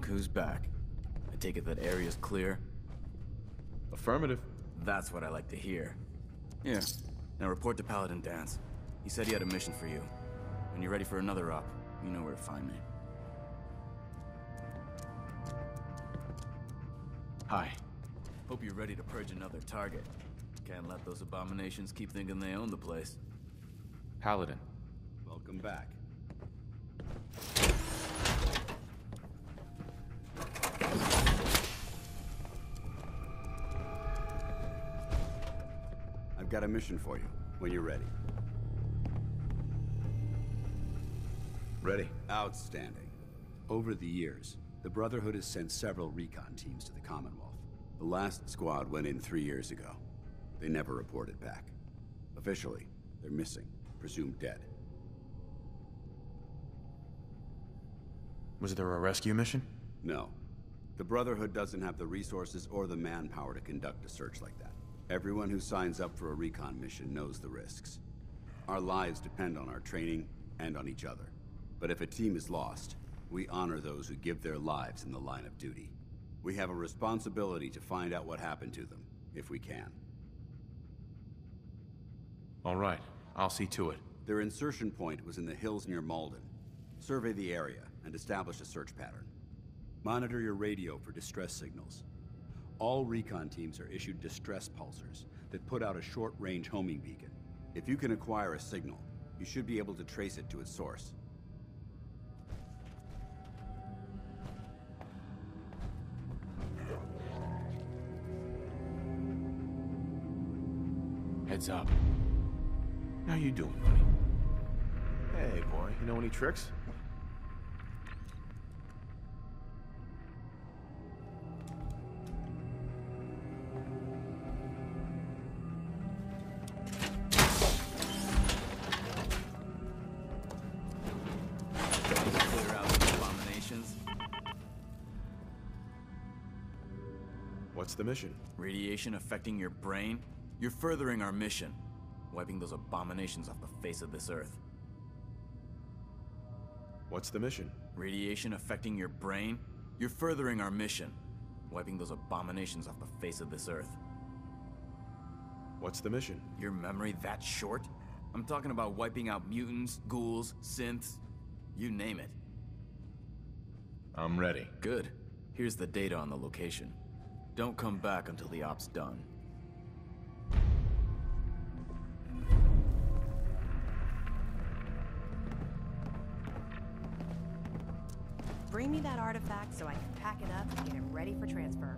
Well, look who's back. I take it that area's clear? Affirmative. That's what I like to hear. Here, now report to Paladin Danse. He said he had a mission for you. When you're ready for another op, you know where to find me. Hi. Hope you're ready to purge another target. Can't let those abominations keep thinking they own the place. Paladin. Welcome back. I've got a mission for you, when you're ready. Ready. Outstanding. Over the years, the Brotherhood has sent several recon teams to the Commonwealth. The last squad went in three years ago. They never reported back. Officially, they're missing, presumed dead. Was there a rescue mission? No. The Brotherhood doesn't have the resources or the manpower to conduct a search like that. Everyone who signs up for a recon mission knows the risks. Our lives depend on our training and on each other. But if a team is lost, we honor those who give their lives in the line of duty. We have a responsibility to find out what happened to them, if we can. All right. I'll see to it. Their insertion point was in the hills near Malden. Survey the area and establish a search pattern. Monitor your radio for distress signals. All recon teams are issued distress pulsers that put out a short-range homing beacon. If you can acquire a signal, you should be able to trace it to its source. Heads up. How you doing, buddy? Hey, boy. You know any tricks? The mission? Radiation affecting your brain? You're furthering our mission. Wiping those abominations off the face of this earth. What's the mission? Radiation affecting your brain? You're furthering our mission. Wiping those abominations off the face of this earth. What's the mission? Your memory that short? I'm talking about wiping out mutants, ghouls, synths, you name it. I'm ready. Good. Here's the data on the location. Don't come back until the op's done. Bring me that artifact so I can pack it up and get it ready for transfer.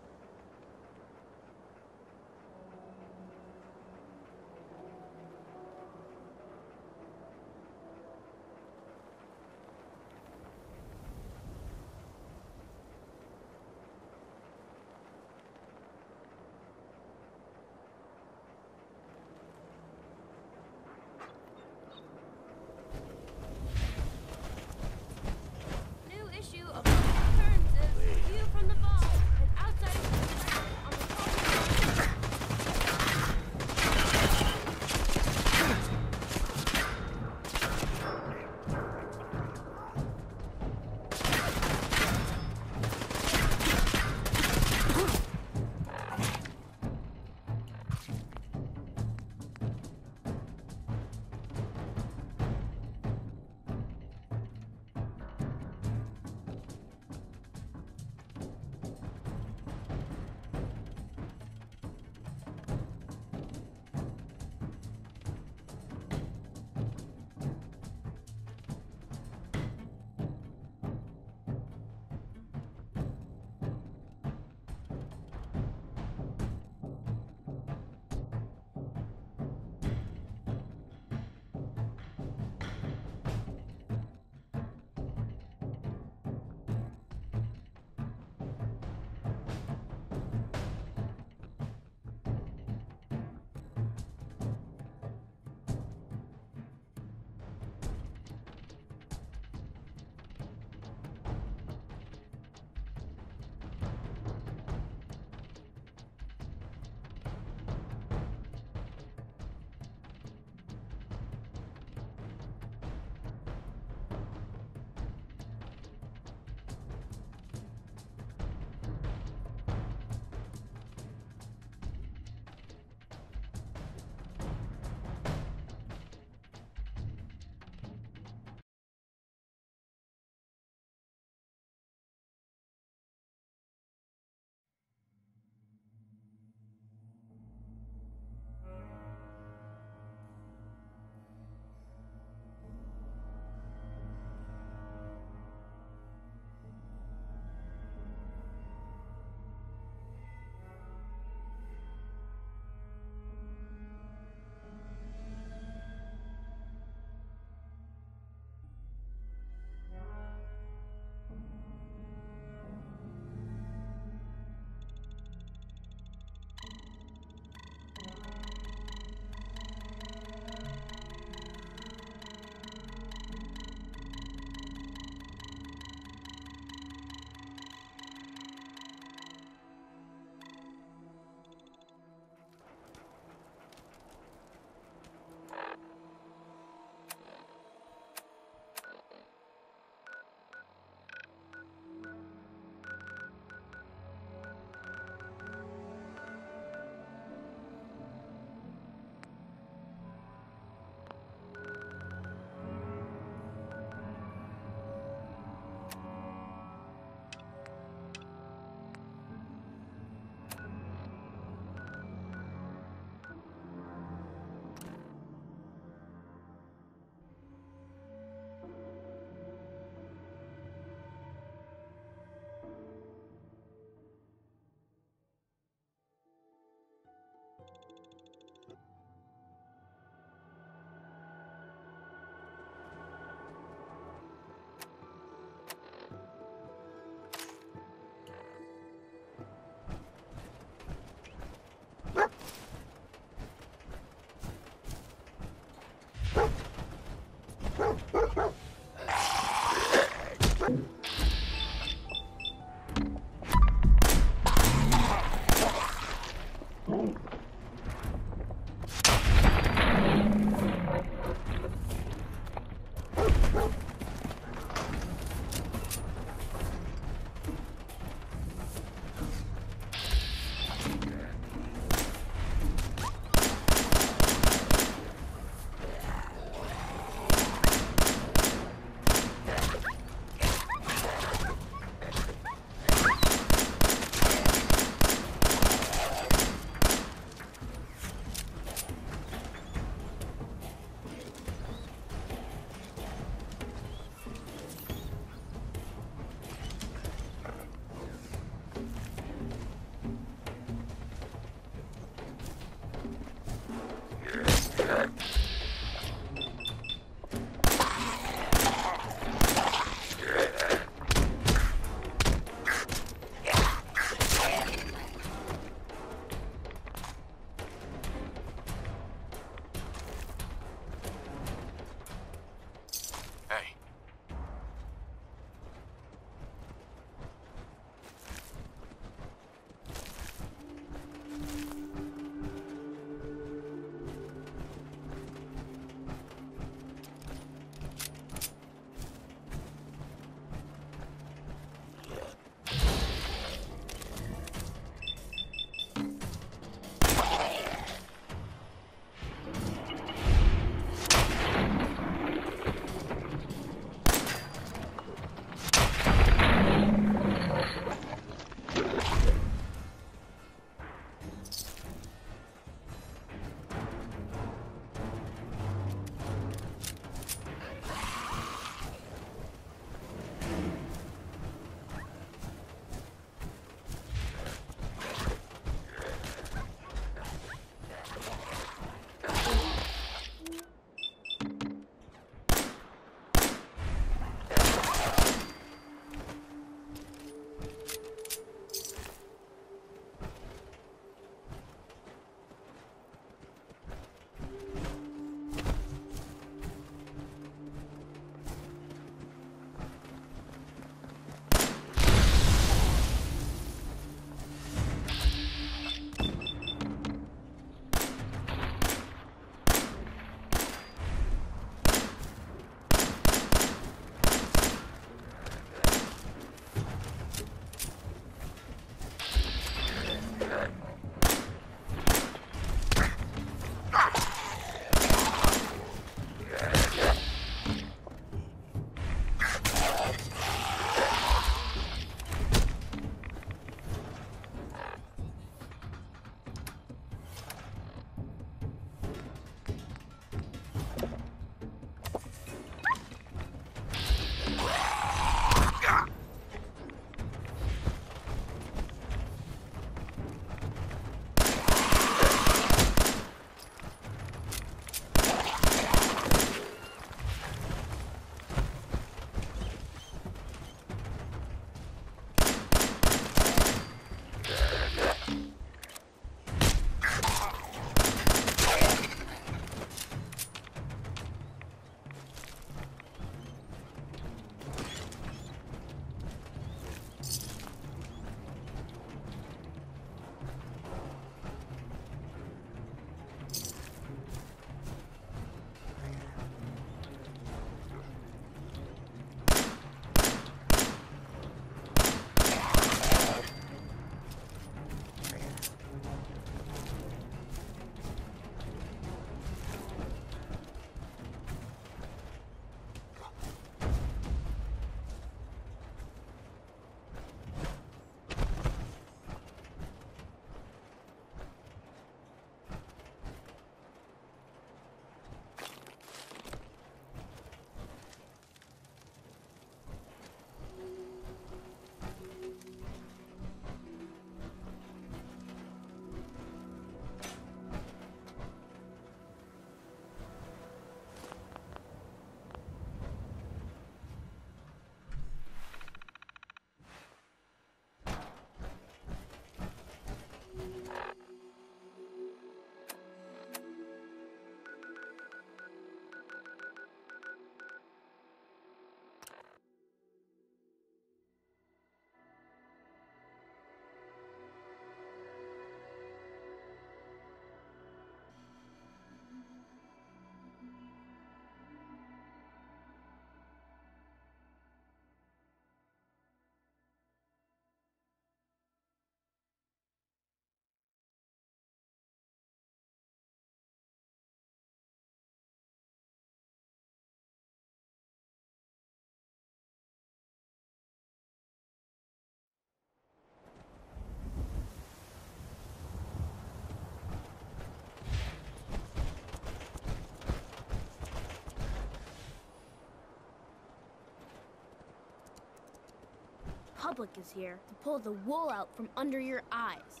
Republic is here to pull the wool out from under your eyes.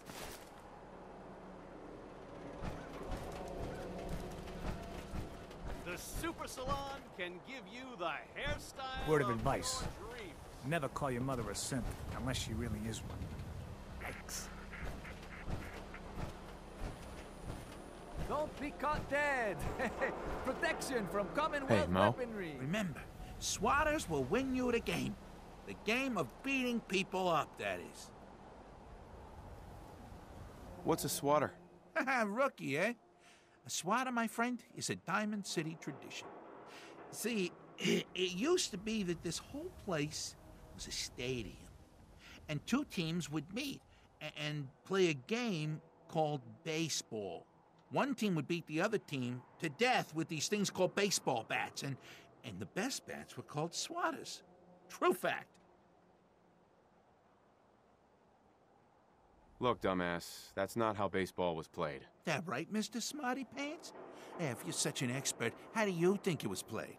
The Super Salon can give you the hairstyle Word of advice. your. Never call your mother a simp, unless she really is one. Yikes. Don't be caught dead. Protection from Commonwealth Hey, Moe. weaponry. Remember, swatters will win you the game. The game of beating people up, that is. What's a swatter? Rookie, eh? A swatter, my friend, is a Diamond City tradition. See, it, it used to be that this whole place was a stadium, and two teams would meet and play a game called baseball. One team would beat the other team to death with these things called baseball bats, and, and the best bats were called swatters. True fact. Look, dumbass, that's not how baseball was played. That right, Mr. Smarty Pants? Yeah, if you're such an expert, how do you think it was played?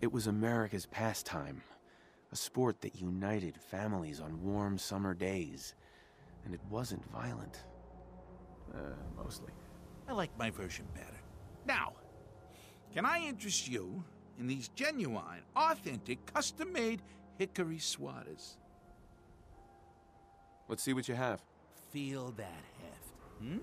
It was America's pastime, a sport that united families on warm summer days. And it wasn't violent. Uh, mostly. I like my version better. Now, can I interest you in these genuine, authentic, custom made hickory swatters? Let's see what you have. Feel that heft, hmm?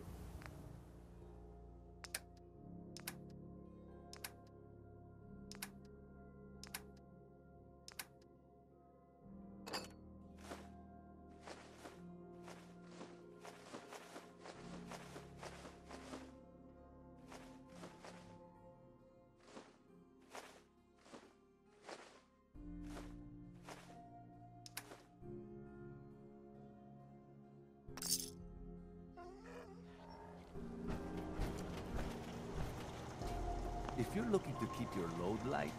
If you're looking to keep your load light,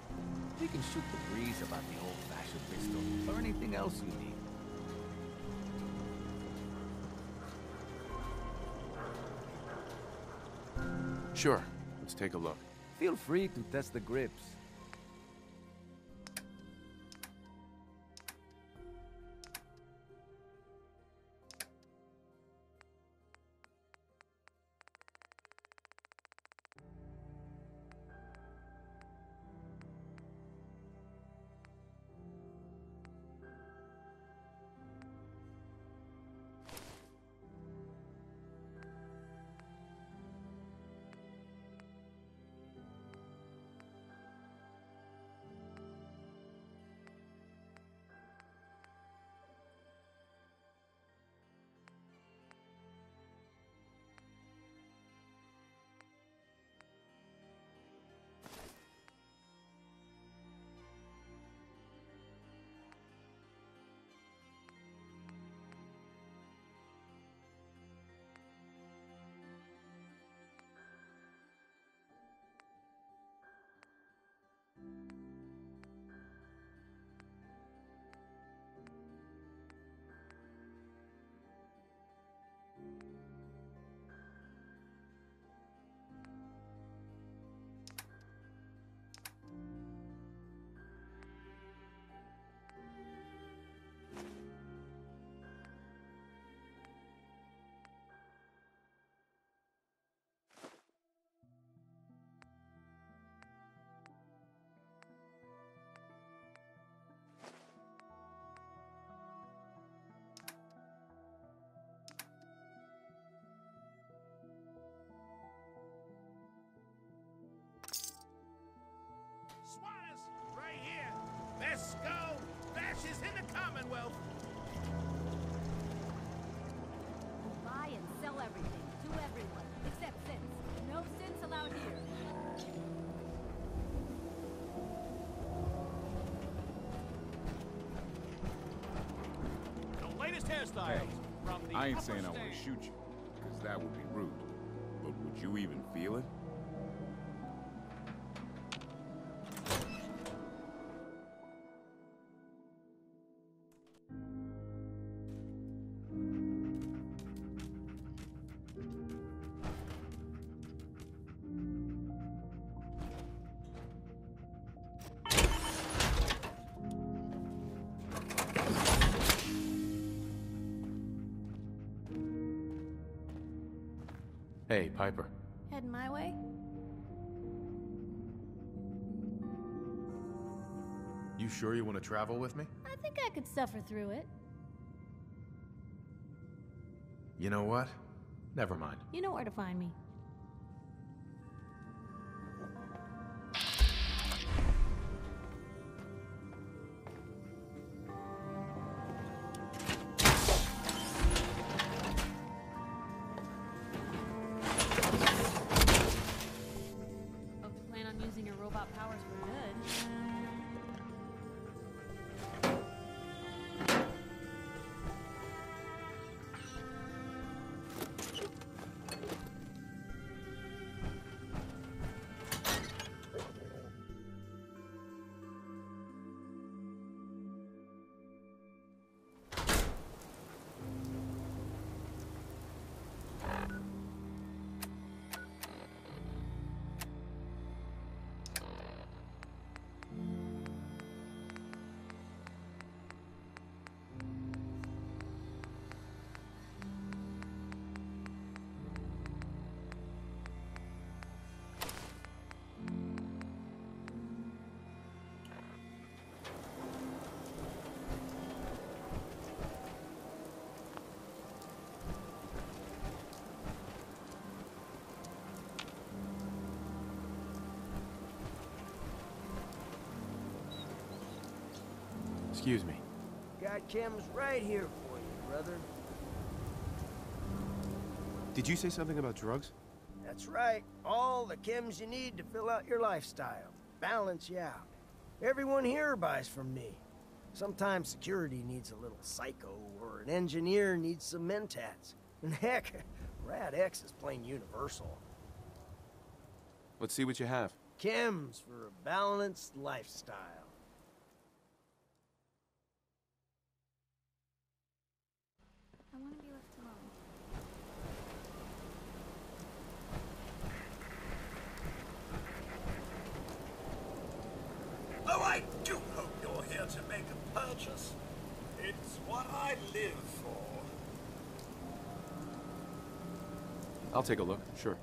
we can shoot the breeze about the old-fashioned pistol or anything else you need. Sure, let's take a look. Feel free to test the grips. Best go. Bashes in the Commonwealth. Buy and sell everything to everyone, except synths. No synths allowed here. The latest hairstyles from I ain't saying I want to shoot you, because that would be rude. But would you even feel it? Hey, Piper. Heading my way? You sure you want to travel with me? I think I could suffer through it. You know what? Never mind. You know where to find me. Excuse me. Got chems right here for you, brother. Did you say something about drugs? That's right. All the chems you need to fill out your lifestyle. Balance you out. Everyone here buys from me. Sometimes security needs a little psycho, or an engineer needs some mentats. And heck, Rad X is plain universal. Let's see what you have. Chems for a balanced lifestyle. I want to be left alone. Oh, I do hope you're here to make a purchase. It's what I live for. I'll take a look, sure.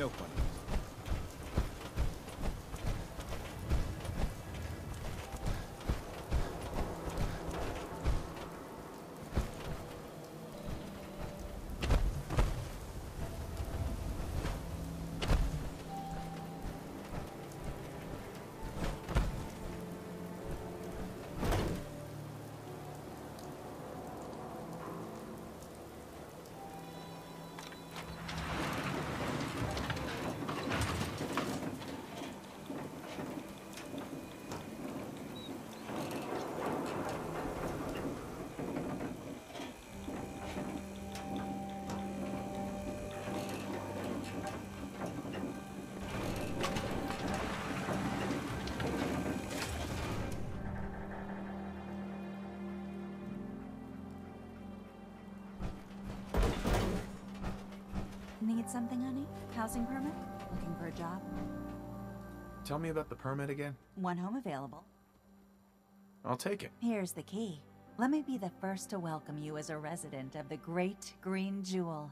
No fun. Something, honey? Housing permit? Looking for a job? Tell me about the permit again. One home available. I'll take it. Here's the key. Let me be the first to welcome you as a resident of the Great Green Jewel.